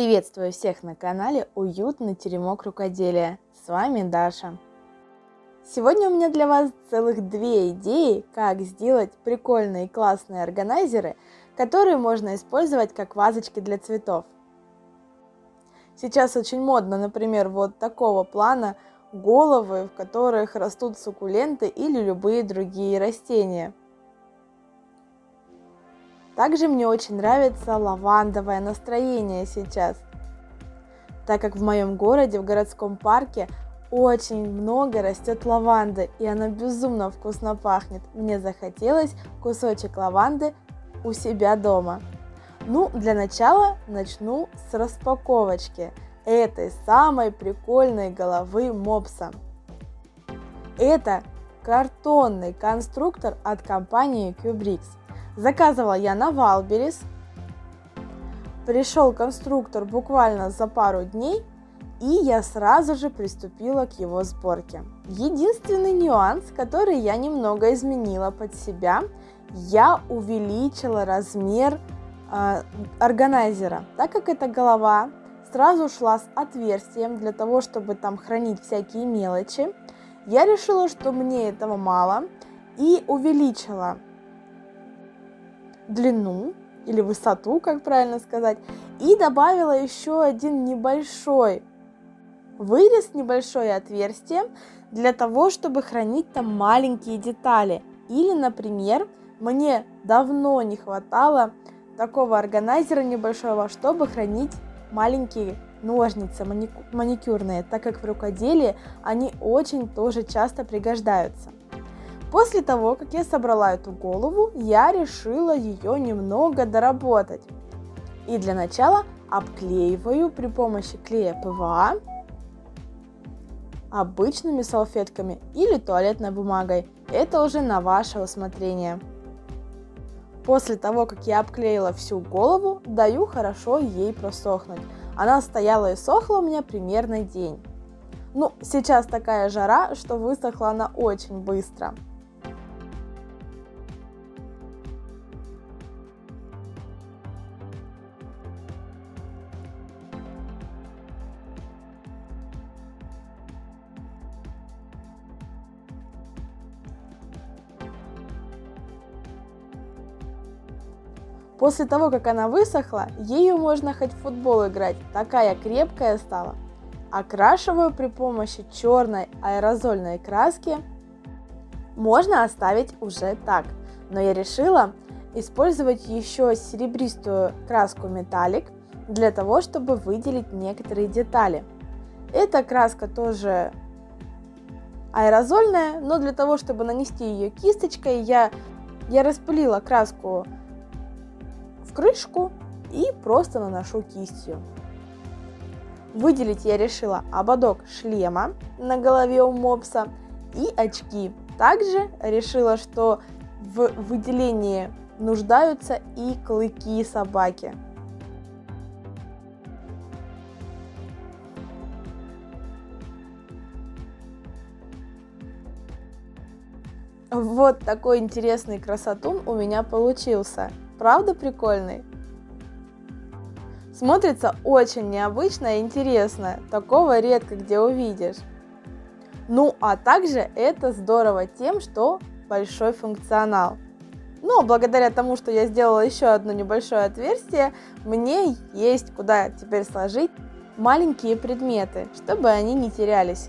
Приветствую всех на канале Уютный теремок рукоделия. С вами Даша. Сегодня у меня для вас целых две идеи, как сделать прикольные и классные органайзеры, которые можно использовать как вазочки для цветов. Сейчас очень модно, например, вот такого плана головы, в которых растут суккуленты или любые другие растения – также мне очень нравится лавандовое настроение сейчас, так как в моем городе, в городском парке, очень много растет лаванды, и она безумно вкусно пахнет. Мне захотелось кусочек лаванды у себя дома. Ну, для начала начну с распаковочки этой самой прикольной головы мопса. Это картонный конструктор от компании Cubrix. Заказывала я на Валберис. Пришел конструктор буквально за пару дней, и я сразу же приступила к его сборке. Единственный нюанс, который я немного изменила под себя, я увеличила размер э, органайзера, так как эта голова сразу шла с отверстием для того, чтобы там хранить всякие мелочи. Я решила, что мне этого мало и увеличила длину или высоту, как правильно сказать, и добавила еще один небольшой вырез, небольшое отверстие для того, чтобы хранить там маленькие детали. Или, например, мне давно не хватало такого органайзера небольшого, чтобы хранить маленькие ножницы маникюрные, так как в рукоделии они очень тоже часто пригождаются. После того, как я собрала эту голову, я решила ее немного доработать. И для начала обклеиваю при помощи клея ПВА обычными салфетками или туалетной бумагой. Это уже на ваше усмотрение. После того, как я обклеила всю голову, даю хорошо ей просохнуть. Она стояла и сохла у меня примерно день. Ну, сейчас такая жара, что высохла она очень быстро. После того, как она высохла, ею можно хоть в футбол играть, такая крепкая стала. Окрашиваю при помощи черной аэрозольной краски. Можно оставить уже так, но я решила использовать еще серебристую краску металлик для того, чтобы выделить некоторые детали. Эта краска тоже аэрозольная, но для того, чтобы нанести ее кисточкой, я, я распылила краску в крышку и просто наношу кистью. Выделить я решила ободок шлема на голове у мопса и очки. Также решила, что в выделении нуждаются и клыки собаки. Вот такой интересный красотун у меня получился. Правда прикольный? Смотрится очень необычно и интересно, такого редко где увидишь. Ну а также это здорово тем, что большой функционал. Но благодаря тому, что я сделала еще одно небольшое отверстие, мне есть куда теперь сложить маленькие предметы, чтобы они не терялись.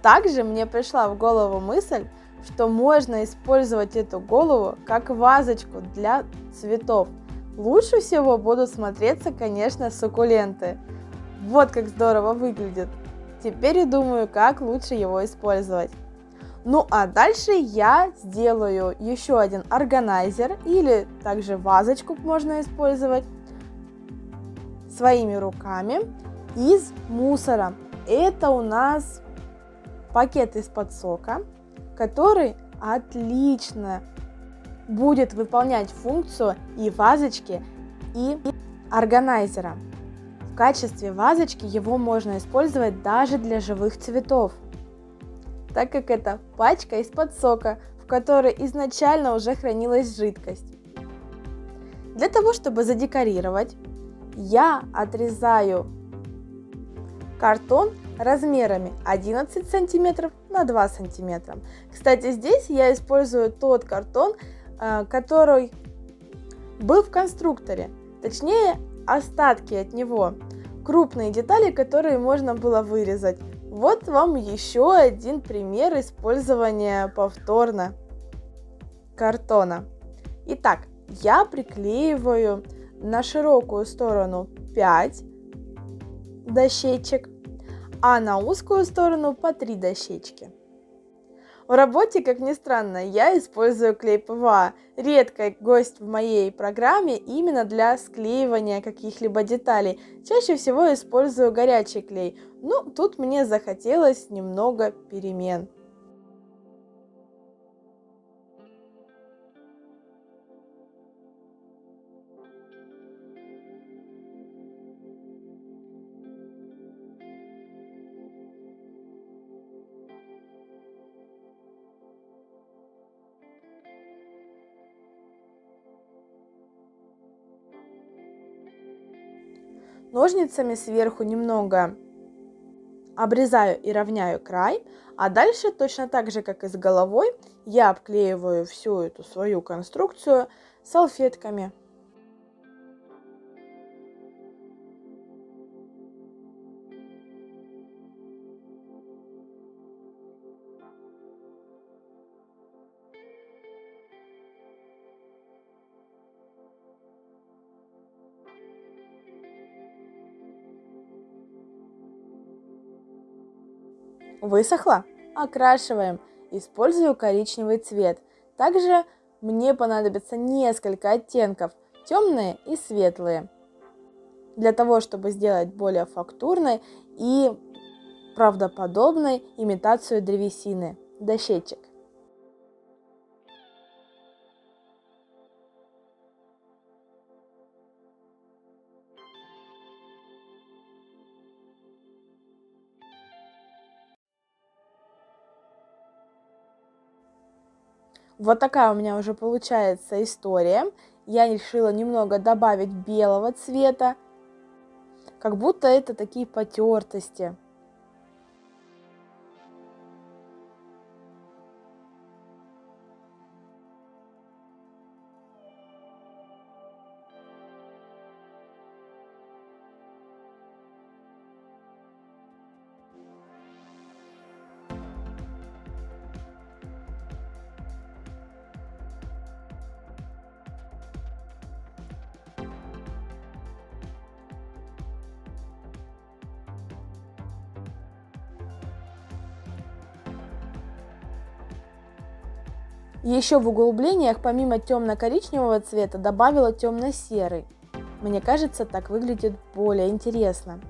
Также мне пришла в голову мысль, что можно использовать эту голову как вазочку для цветов. Лучше всего будут смотреться, конечно, суккуленты. Вот как здорово выглядит. Теперь я думаю, как лучше его использовать. Ну а дальше я сделаю еще один органайзер или также вазочку можно использовать своими руками из мусора. Это у нас пакет из-под сока который отлично будет выполнять функцию и вазочки, и органайзера. В качестве вазочки его можно использовать даже для живых цветов, так как это пачка из-под сока, в которой изначально уже хранилась жидкость. Для того, чтобы задекорировать я отрезаю картон размерами 11 сантиметров на 2 сантиметра. Кстати, здесь я использую тот картон, э, который был в конструкторе, точнее остатки от него, крупные детали, которые можно было вырезать. Вот вам еще один пример использования повторно картона. Итак, я приклеиваю на широкую сторону 5 дощечек, а на узкую сторону по 3 дощечки. В работе, как ни странно, я использую клей ПВА. Редкий гость в моей программе именно для склеивания каких-либо деталей. Чаще всего использую горячий клей. Ну, тут мне захотелось немного перемен. Ножницами сверху немного обрезаю и равняю край, а дальше точно так же, как и с головой, я обклеиваю всю эту свою конструкцию салфетками. Высохло? Окрашиваем. Использую коричневый цвет. Также мне понадобится несколько оттенков, темные и светлые, для того, чтобы сделать более фактурной и правдоподобной имитацию древесины, дощечек. Вот такая у меня уже получается история. Я решила немного добавить белого цвета, как будто это такие потертости. Еще в углублениях помимо темно-коричневого цвета добавила темно-серый. Мне кажется, так выглядит более интересно.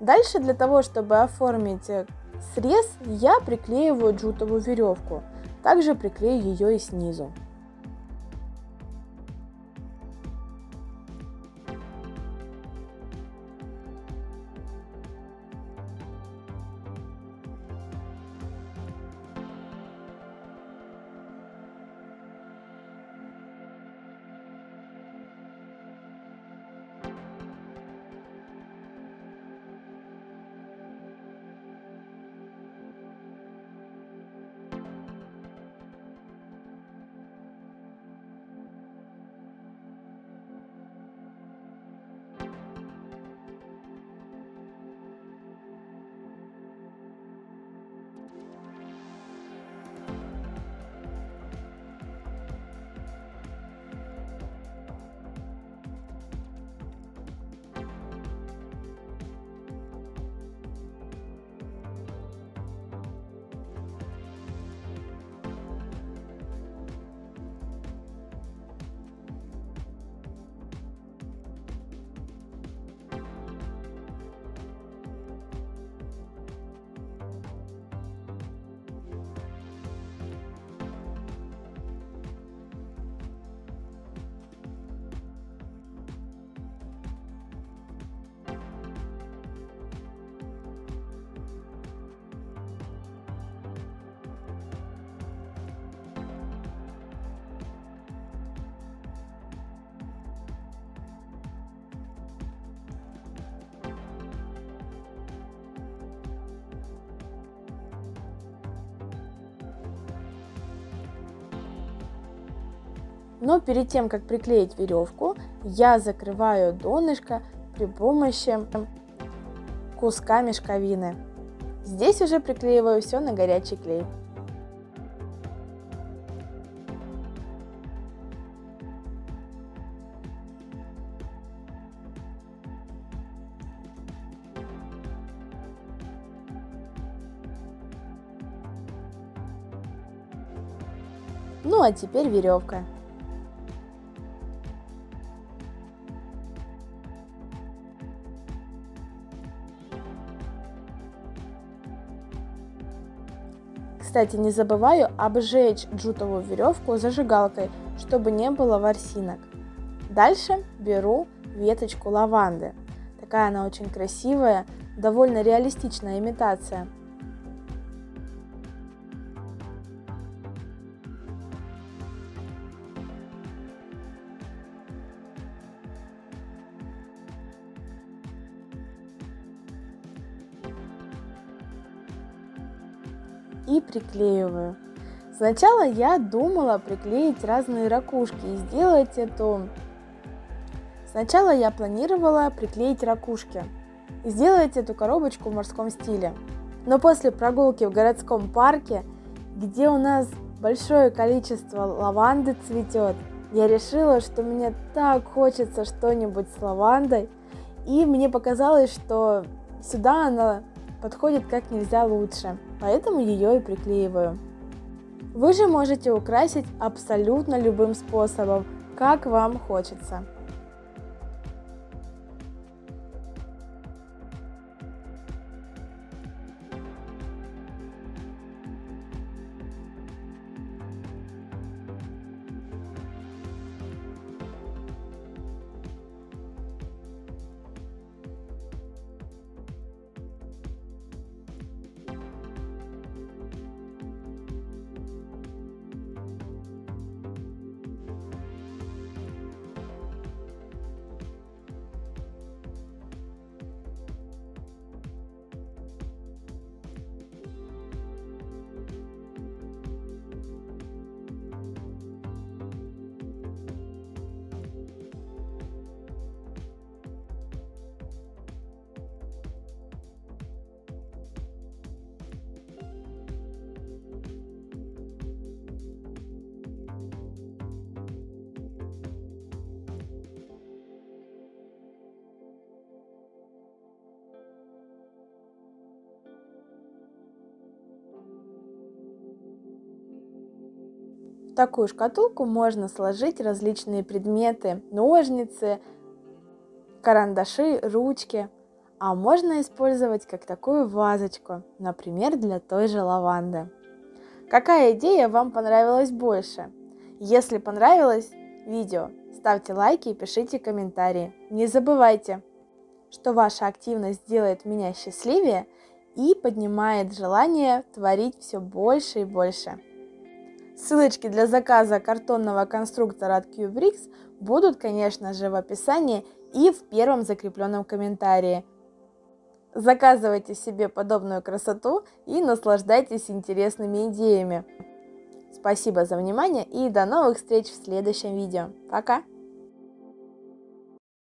Дальше для того, чтобы оформить э, срез, я приклеиваю джутовую веревку. Также приклею ее и снизу. Но перед тем, как приклеить веревку, я закрываю донышко при помощи куска мешковины. Здесь уже приклеиваю все на горячий клей. Ну а теперь веревка. Кстати, не забываю обжечь джутовую веревку зажигалкой, чтобы не было ворсинок. Дальше беру веточку лаванды. Такая она очень красивая, довольно реалистичная имитация – и приклеиваю. Сначала я думала приклеить разные ракушки и сделать эту... Сначала я планировала приклеить ракушки и сделать эту коробочку в морском стиле. Но после прогулки в городском парке, где у нас большое количество лаванды цветет, я решила, что мне так хочется что-нибудь с лавандой, и мне показалось, что сюда она подходит как нельзя лучше, поэтому ее и приклеиваю. Вы же можете украсить абсолютно любым способом, как вам хочется. В такую шкатулку можно сложить различные предметы, ножницы, карандаши, ручки, а можно использовать как такую вазочку, например, для той же лаванды. Какая идея вам понравилась больше? Если понравилось видео, ставьте лайки и пишите комментарии. Не забывайте, что ваша активность делает меня счастливее и поднимает желание творить все больше и больше. Ссылочки для заказа картонного конструктора от Cubrix будут, конечно же, в описании и в первом закрепленном комментарии. Заказывайте себе подобную красоту и наслаждайтесь интересными идеями. Спасибо за внимание и до новых встреч в следующем видео. Пока!